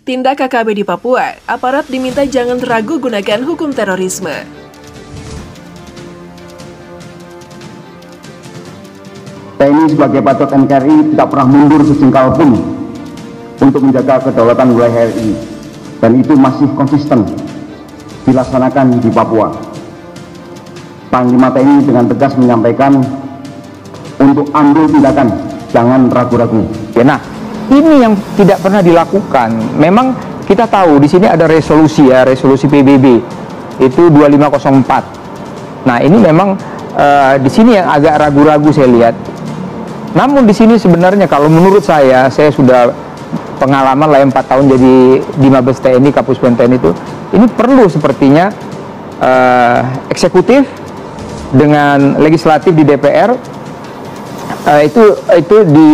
Tindak KKB di Papua, aparat diminta jangan ragu gunakan hukum terorisme. TNI sebagai patok NKRI tidak pernah mundur sejengkal pun untuk menjaga kedaulatan wilayah RI dan itu masih konsisten dilaksanakan di Papua. Panglima TNI dengan tegas menyampaikan untuk ambil tindakan, jangan ragu-ragu. Ya, nah, ini yang tidak pernah dilakukan. Memang kita tahu di sini ada resolusi ya, resolusi PBB itu 2504. Nah, ini memang uh, di sini yang agak ragu-ragu saya lihat namun di sini sebenarnya kalau menurut saya, saya sudah pengalaman lah 4 tahun jadi di Mabes TNI, Kapus TNI itu, ini perlu sepertinya uh, eksekutif dengan legislatif di DPR uh, eh, itu itu di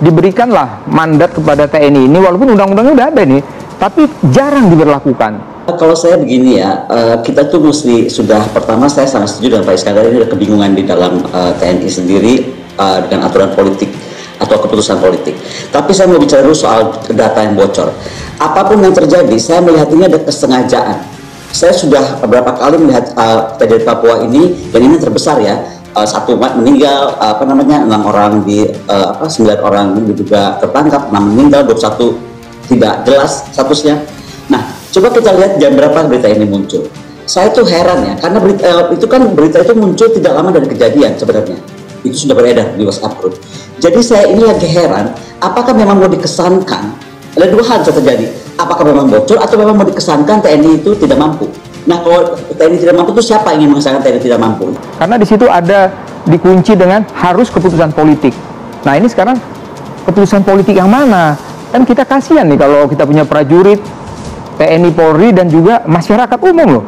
diberikanlah mandat kepada TNI ini walaupun undang-undangnya udah ada nih, tapi jarang diberlakukan. Kalau saya begini ya, uh, kita tuh mesti sudah pertama saya sangat setuju dengan Pak Iskandar ini ada kebingungan di dalam uh, TNI sendiri uh, dengan aturan politik atau keputusan politik. Tapi saya mau bicara dulu soal data yang bocor. Apa pun yang terjadi, saya melihat ini ada kesengajaan. Saya sudah beberapa kali melihat uh, Papua ini dan ini terbesar ya. Uh, satu meninggal, uh, apa namanya enam orang di uh, apa sembilan orang juga tertangkap, enam meninggal, 21 tidak jelas statusnya. Nah, coba kita lihat jam berapa berita ini muncul. Saya tuh heran ya, karena berita, uh, itu kan berita itu muncul tidak lama dari kejadian sebenarnya itu sudah beredar di WhatsApp group. Jadi saya ini lagi heran, apakah memang mau dikesankan? Ada dua hal yang terjadi. Apakah memang bocor atau memang mau dikesankan TNI itu tidak mampu? Nah kalau TNI tidak mampu itu siapa yang ingin mengesankan TNI tidak mampu? Karena di situ ada dikunci dengan harus keputusan politik. Nah ini sekarang keputusan politik yang mana? Kan kita kasihan nih kalau kita punya prajurit, TNI Polri dan juga masyarakat umum loh.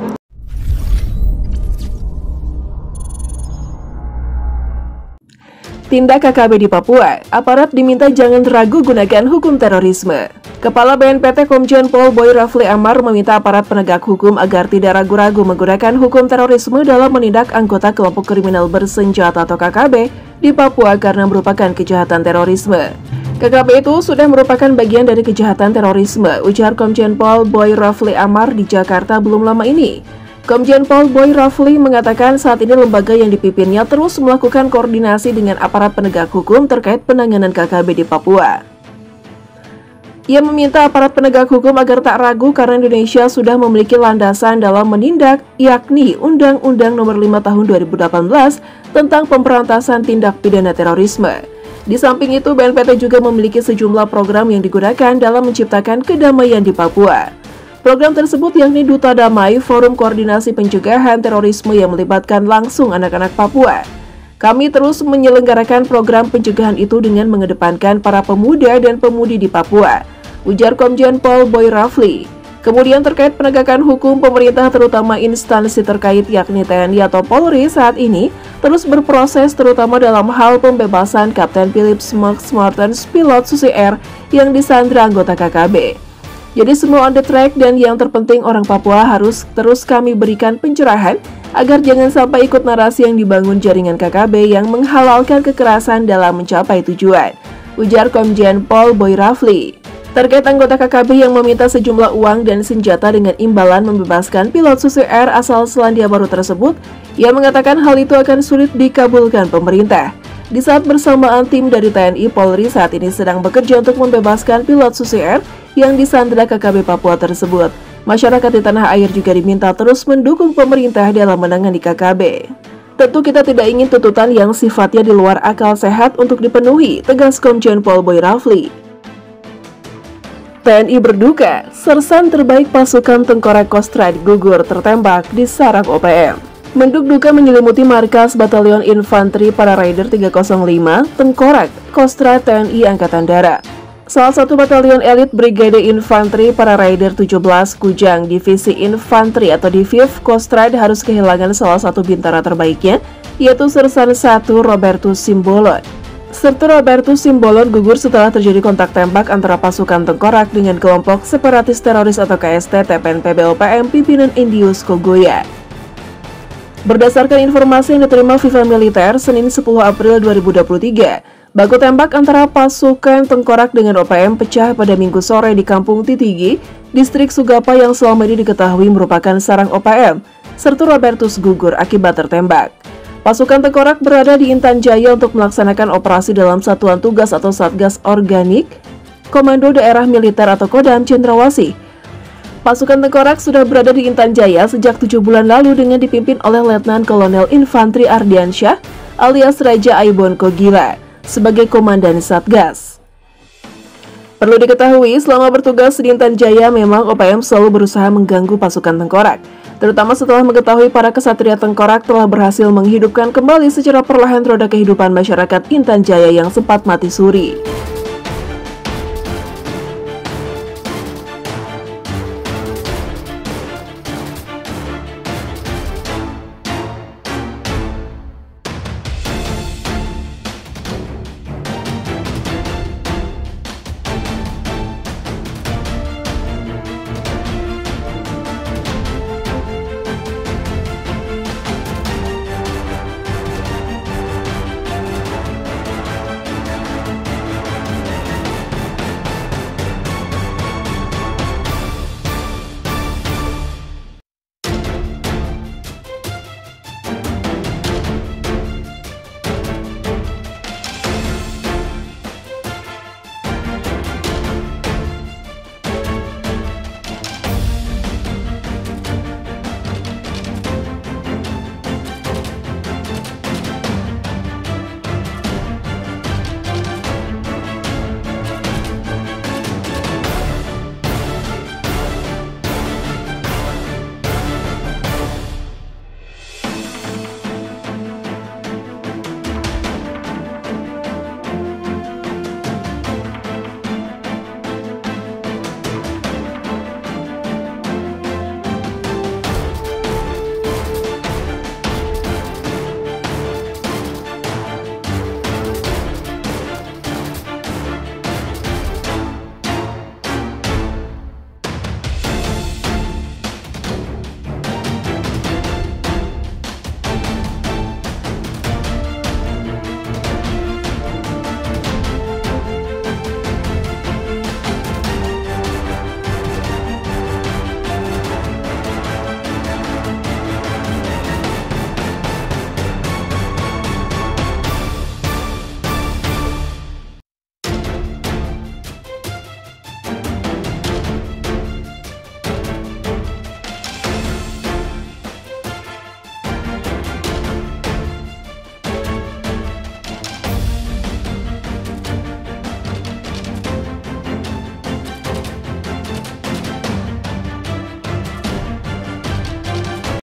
Tindak KKB di Papua, aparat diminta jangan ragu gunakan hukum terorisme. Kepala BNPT Komjen Pol Boy Rafli Amar meminta aparat penegak hukum agar tidak ragu-ragu menggunakan hukum terorisme dalam menindak anggota kelompok kriminal bersenjata atau KKB di Papua karena merupakan kejahatan terorisme. KKB itu sudah merupakan bagian dari kejahatan terorisme, ujar Komjen Pol Boy Rafli Amar di Jakarta belum lama ini. Komjen Pol Boy Rafli mengatakan saat ini lembaga yang dipimpinnya terus melakukan koordinasi dengan aparat penegak hukum terkait penanganan KKB di Papua. Ia meminta aparat penegak hukum agar tak ragu karena Indonesia sudah memiliki landasan dalam menindak, yakni Undang-Undang Nomor 5 Tahun 2018 tentang pemberantasan tindak pidana terorisme. Di samping itu, BNPT juga memiliki sejumlah program yang digunakan dalam menciptakan kedamaian di Papua. Program tersebut yakni Duta Damai, Forum Koordinasi Pencegahan Terorisme yang melibatkan langsung anak-anak Papua. Kami terus menyelenggarakan program pencegahan itu dengan mengedepankan para pemuda dan pemudi di Papua, ujar Komjen Pol Boy Rafli. Kemudian terkait penegakan hukum pemerintah terutama instansi terkait yakni TNI atau Polri saat ini terus berproses terutama dalam hal pembebasan Kapten Philip Max Martens pilot Susi Air yang disandra anggota KKB. Jadi semua on the track dan yang terpenting orang Papua harus terus kami berikan pencerahan agar jangan sampai ikut narasi yang dibangun jaringan KKB yang menghalalkan kekerasan dalam mencapai tujuan. Ujar Komjen Pol Boy Rafli. Terkait anggota KKB yang meminta sejumlah uang dan senjata dengan imbalan membebaskan pilot Susi Air asal Selandia Baru tersebut, ia mengatakan hal itu akan sulit dikabulkan pemerintah. Di saat bersamaan tim dari TNI Polri saat ini sedang bekerja untuk membebaskan pilot Susi Air yang disandra KKB Papua tersebut. Masyarakat di tanah air juga diminta terus mendukung pemerintah dalam menangani KKB. Tentu kita tidak ingin tuntutan yang sifatnya di luar akal sehat untuk dipenuhi, tegas Komjen Pol Boy Rafli. TNI berduka, sersan terbaik pasukan tengkorak Kostrad gugur tertembak di sarang OPM. Menduk duka menyelimuti markas Batalion Infanteri para Raider 305 Tengkorak Kostrad TNI Angkatan Darat. Salah satu batalion elit Brigade Infanteri para Raider 17 Kujang Divisi Infanteri atau Diviv Kostrad harus kehilangan salah satu bintara terbaiknya, yaitu Sersan 1 Robertus Simbolon. Serta Robertus Simbolon gugur setelah terjadi kontak tembak antara pasukan tengkorak dengan kelompok separatis teroris atau KST TPNP BOPM pimpinan Indius Kogoya. Berdasarkan informasi yang diterima FIFA Militer Senin 10 April 2023, Baku tembak antara pasukan Tengkorak dengan OPM pecah pada minggu sore di Kampung Titigi, distrik Sugapa yang selama ini diketahui merupakan sarang OPM, serta Robertus gugur akibat tertembak. Pasukan Tengkorak berada di Intan Jaya untuk melaksanakan operasi dalam Satuan Tugas atau Satgas Organik, Komando Daerah Militer atau Kodam Cendrawasi. Pasukan Tengkorak sudah berada di Intan Jaya sejak tujuh bulan lalu dengan dipimpin oleh Letnan Kolonel Infantri Ardiansyah alias Raja Aibon Kogila sebagai Komandan Satgas. Perlu diketahui, selama bertugas di Intan Jaya memang OPM selalu berusaha mengganggu pasukan Tengkorak, terutama setelah mengetahui para kesatria Tengkorak telah berhasil menghidupkan kembali secara perlahan roda kehidupan masyarakat Intan Jaya yang sempat mati suri.